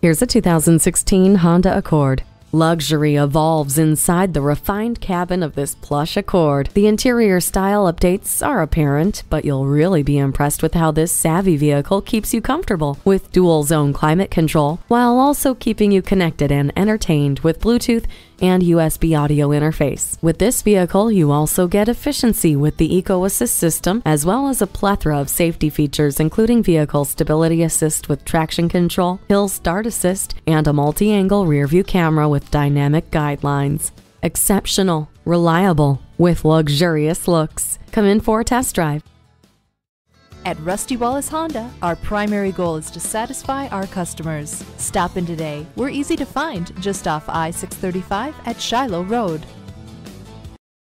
Here's a 2016 Honda Accord. Luxury evolves inside the refined cabin of this plush Accord. The interior style updates are apparent, but you'll really be impressed with how this savvy vehicle keeps you comfortable with dual zone climate control while also keeping you connected and entertained with Bluetooth and USB audio interface. With this vehicle, you also get efficiency with the Eco Assist system, as well as a plethora of safety features, including vehicle stability assist with traction control, hill start assist, and a multi angle rearview camera with dynamic guidelines. Exceptional, reliable, with luxurious looks. Come in for a test drive. At Rusty Wallis Honda, our primary goal is to satisfy our customers. Stop in today. We're easy to find just off I 635 at Shiloh Road.